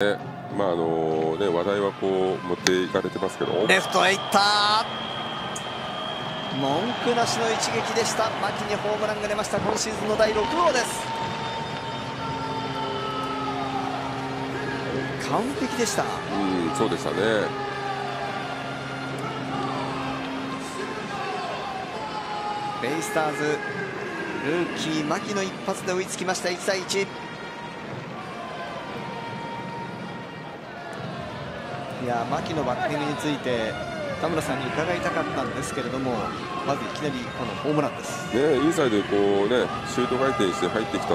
まああのね、話題はこう持っていかれてますけど。レフトへ行った。文句なしの一撃でした。牧にホームランが出ました。今シーズンの第6号です。完璧でした。うんそうでしたね。ベイスターズルーキー牧の一発で追いつきました。1対1いや牧のバッティングについて田村さんに伺いたかったんですけれどもまずいきなりこのホームランです。ねインサイドでこうねシュート回転して入ってきた。